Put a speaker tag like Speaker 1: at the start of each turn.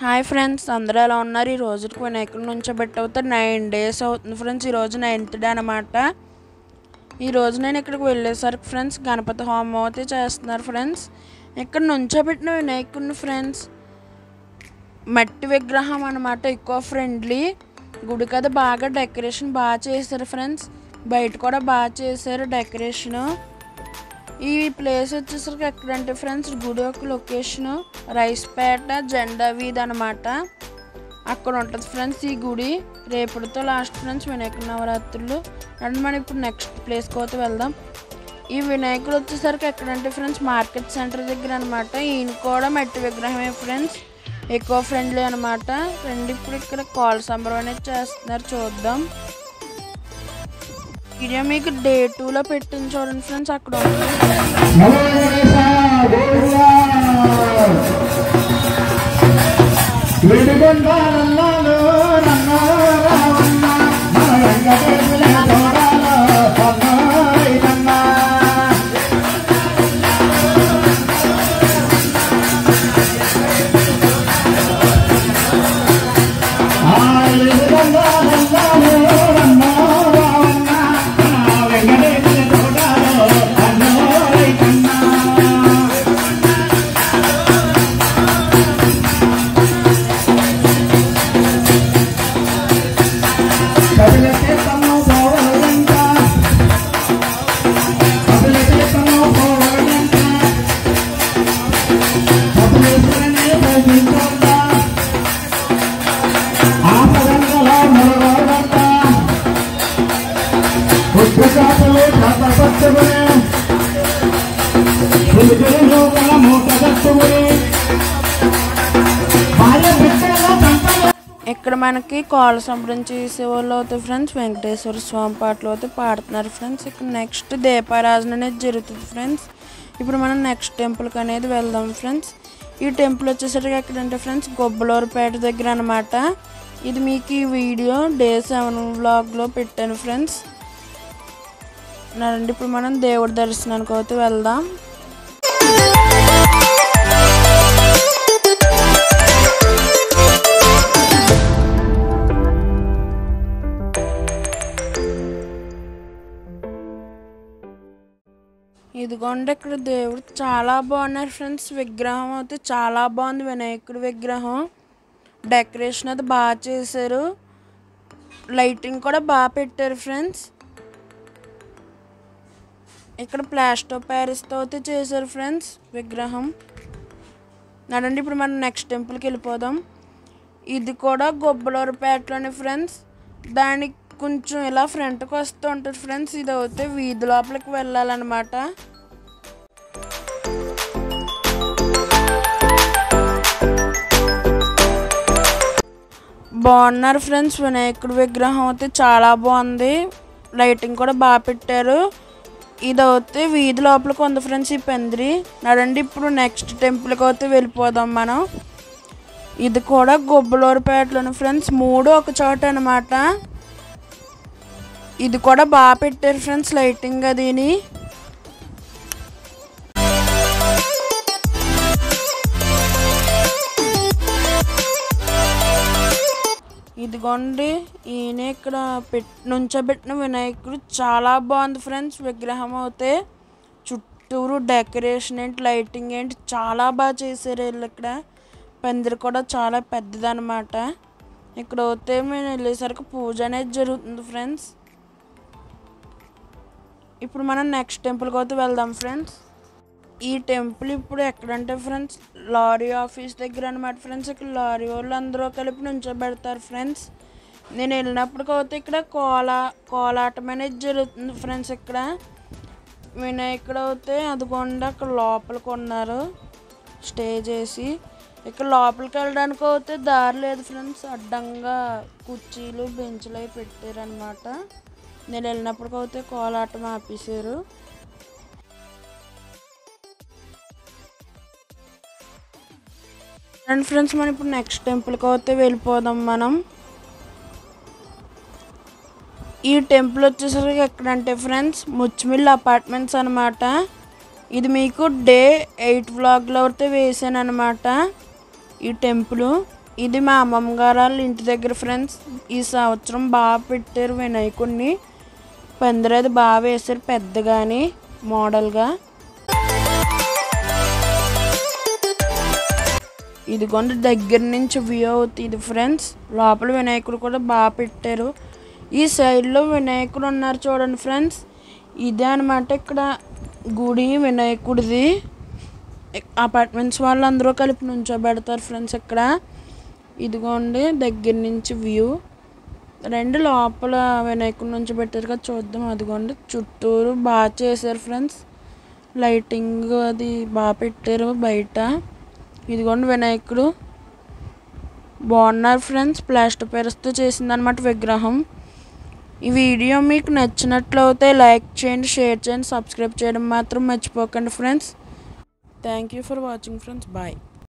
Speaker 1: Hi friends అందరూ ఎలా ఉన్నారు? ఈ రోజుకి వినాయకుడి నుంచో బెట్ అవుతే నైన్ డేస్ అవుతుంది ఫ్రెండ్స్ ఈరోజు నైన్త్ డే అనమాట ఈరోజు నేను ఇక్కడికి వెళ్ళేసరికి ఫ్రెండ్స్ గణపతి హోమం అయితే చేస్తున్నారు ఫ్రెండ్స్. ఇక్కడ నుంచోబెట్టిన వినాయకుడిని ఫ్రెండ్స్. మట్టి విగ్రహం అనమాట ఎక్కువ ఫ్రెండ్లీ గుడి కదా బాగా డెకరేషన్ బాగా చేశారు ఫ్రెండ్స్. బయట కూడా బాగా చేశారు డెకరేషను ఈ ప్లేస్ వచ్చేసరికి ఎక్కడంటే ఫ్రెండ్స్ గుడి యొక్క లొకేషను రైస్పేట జెండా వీధి అనమాట అక్కడ ఉంటుంది ఫ్రెండ్స్ ఈ గుడి. రేపటితో లాస్ట్ ఫ్రెండ్స్ వినాయక నవరాత్రులు. అండ్ మనం ఇప్పుడు నెక్స్ట్ ప్లేస్కి పోతే వెళ్దాం. ఈ వినాయకుడు వచ్చేసరికి ఎక్కడంటే ఫ్రెండ్స్ మార్కెట్ సెంటర్ దగ్గర అనమాట ఈయన కూడా మట్టి విగ్రహమే ఫ్రెండ్స్. ఎక్కువ ఫ్రెండ్లీ అనమాట ఫ్రెండ్ ఇప్పుడు ఇక్కడ కాల్ సంబరం అనేది చేస్తున్నారు చూద్దాం. వీడియో మీకు డే టూలో పెట్టింది చూడండి ఫ్రెండ్స్ అక్కడ
Speaker 2: పట్టుకుని మూట కట్టుకుని
Speaker 1: ఇక్కడ మనకి కాల సంబరం చేసేవాళ్ళు అవుతాయి ఫ్రెండ్స్ వెంకటేశ్వర స్వామి పాటలు అయితే పాడుతున్నారు ఫ్రెండ్స్ ఇక్కడ నెక్స్ట్ దీపారాజన అనేది జరుగుతుంది ఫ్రెండ్స్ ఇప్పుడు మనం నెక్స్ట్ టెంపుల్కి అనేది వెళ్దాం ఫ్రెండ్స్ ఈ టెంపుల్ వచ్చేసరికి ఎక్కడంటే ఫ్రెండ్స్ గొబ్బలూరుపేట దగ్గర అనమాట ఇది మీకు ఈ వీడియో డే సెవెన్ వ్లాగ్లో పెట్టాను ఫ్రెండ్స్ రండి ఇప్పుడు మనం దేవుడి దర్శనానికి అయితే వెళ్దాం. ఇదిగోండి ఇక్కడ దేవుడు చాలా బాగున్నారు ఫ్రెండ్స్. విగ్రహం అయితే చాలా బాగుంది. వినాయకుడి విగ్రహం. డెకరేషన్ అది బాగా చేశారు. లైటింగ్ కూడా బాగా పెట్టారు ఫ్రెండ్స్. ఇక్కడ ప్లాస్టో ప్యారిస్తో అయితే చేశారు ఫ్రెండ్స్ విగ్రహం. నడండి ఇప్పుడు మనం నెక్స్ట్ టెంపుల్కి వెళ్ళిపోదాం. ఇది కూడా గొబ్బలూరుపేటలోని ఫ్రెండ్స్. దానికి కొంచెం ఇలా ఫ్రంట్కి వస్తూ ఉంటుంది ఫ్రెండ్స్. ఇది అయితే వీధి లోపలికి వెళ్ళాలన్నమాట. బాగున్నారు ఫ్రెండ్స్. వినాయకుడి విగ్రహం అయితే చాలా బాగుంది. లైటింగ్ కూడా బాగా పెట్టారు. ఇది అయితే వీధి లోపలికి ఉంది ఫ్రెండ్స్ ఈ పందిరి నడండి ఇప్పుడు నెక్స్ట్ టెంపుల్కి అయితే వెళ్ళిపోదాం మనం. ఇది కూడా గొబ్బలూరుపేటలోని ఫ్రెండ్స్ మూడు ఒక చోట అనమాట ఇది కూడా బాగా పెట్టారు ఫ్రెండ్స్ లైటింగ్ అదిని. ఇదిగోండి ఈయన ఇక్కడ పెట్ నుంచోబెట్టిన వినాయకుడు. చాలా బాగుంది ఫ్రెండ్స్ విగ్రహం అయితే. చుట్టూరు డెకరేషన్ ఏంటి లైటింగ్ ఏంటి చాలా బాగా చేశారు వీళ్ళు ఇక్కడ. పందిరి కూడా చాలా పెద్దదన్నమాట. ఇక్కడ అయితే మేము వెళ్ళేసరికి పూజ అనేది జరుగుతుంది ఫ్రెండ్స్. ఇప్పుడు మనం నెక్స్ట్ టెంపుల్కి అయితే వెళ్దాం ఫ్రెండ్స్. ఈ టెంపుల్ ఇప్పుడు ఎక్కడంటే ఫ్రెండ్స్ లారీ ఆఫీస్ దగ్గర అనమాట ఫ్రెండ్స్. ఇక్కడ లారీ వాళ్ళు అందరూ కలిపి నుంచోబెడతారు ఫ్రెండ్స్. నేను వెళ్ళినప్పటికైతే ఇక్కడ కోలా కోలాటం అనేది జరుగుతుంది ఫ్రెండ్స్ ఇక్కడ. వినాయకుడు అయితే అదిగోండి అక్కడ లోపలికి ఉన్నారు స్టే చేసి. ఇక్కడ లోపలికి వెళ్ళడానికి అయితే దారి లేదు ఫ్రెండ్స్. అడ్డంగా కుర్చీలు బెంచ్లు అవి పెట్టారనమాట నేను వెళ్ళినప్పటికైతే కోలాటం ఆపేశారు. అండ్ ఫ్రెండ్స్ మనం ఇప్పుడు నెక్స్ట్ టెంపుల్కి అయితే వెళ్ళిపోదాం మనం. ఈ టెంపుల్ వచ్చేసరికి ఎక్కడంటే ఫ్రెండ్స్ ముచ్చిమిల్లి అపార్ట్మెంట్స్ అనమాట ఇది మీకు డే ఎయిట్ వ్లాగ్లో అయితే వేసాను అనమాట ఈ టెంపుల్ ఇది మా అమ్మమ్మ గారు వాళ్ళ ఇంటి దగ్గర ఫ్రెండ్స్ ఈ సంవత్సరం బాగా పెట్టారు వినాయకుడిని పందిరేది బాగా వేశారు పెద్దగాని మోడల్గా ఇదిగోండి దగ్గర నుంచి వ్యూ అవుతుంది ఫ్రెండ్స్ లోపల వినాయకుడు కూడా బాగా పెట్టారు. ఈ సైడ్లో వినాయకుడు ఉన్నారు చూడండి ఫ్రెండ్స్ ఇదే అనమాట ఇక్కడ గుడి వినాయకుడిది. అపార్ట్మెంట్స్ వాళ్ళు అందరూ కలిపి నుంచోబెడతారు ఫ్రెండ్స్ ఇక్కడ. ఇదిగోండి దగ్గర నుంచి వ్యూ రెండు లోపల వినాయకుడి నుంచి పెట్టారు కదా చూద్దాం. అదిగోండి చుట్టూరు బాగా చేశారు ఫ్రెండ్స్ లైటింగ్ అది బాగా పెట్టారు బయట. ఇదిగోండి వినాయకుడు. బాగున్నారు ఫ్రెండ్స్. ప్లాస్టర్ పేరుస్తో చేసిందనమాట విగ్రహం. ఈ వీడియో మీకు నచ్చినట్లయితే లైక్ చేయండి షేర్ చేయండి సబ్స్క్రైబ్ చేయడం మాత్రం మర్చిపోకండి friends. Thank you for watching friends. Bye.